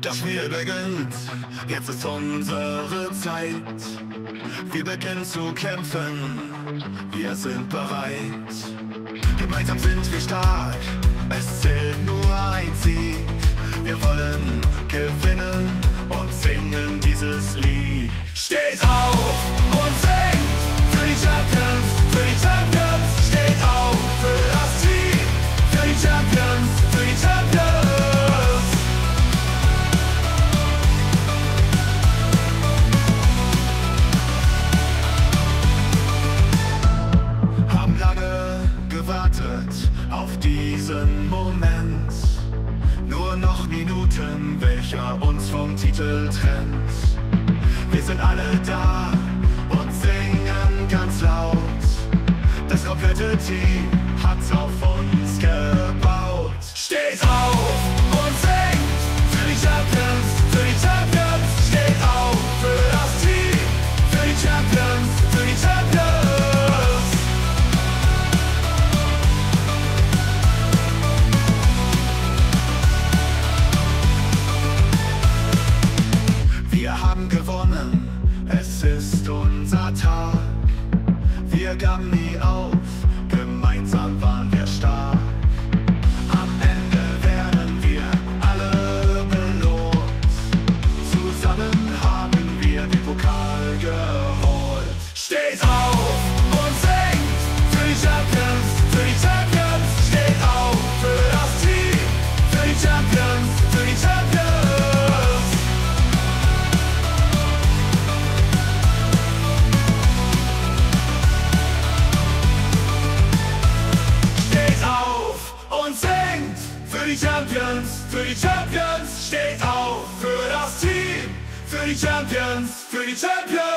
Das Spiel beginnt, jetzt ist unsere Zeit. Wir beginnen zu kämpfen, wir sind bereit. Gemeinsam sind wir stark, es zählt nur ein Sieg. Wir wollen gewinnen und singen dieses Lied. Steht diesen Moment. Nur noch Minuten, welcher uns vom Titel trennt. Wir sind alle da und singen ganz laut. Das komplette Team hat auf uns gebaut. Steht auf und singt für die Champions, für die Champions. Steht auf für das Team, für die Champions, Wir gaben für die Champions, für die Champions. Steht auf für das Team, für die Champions, für die Champions.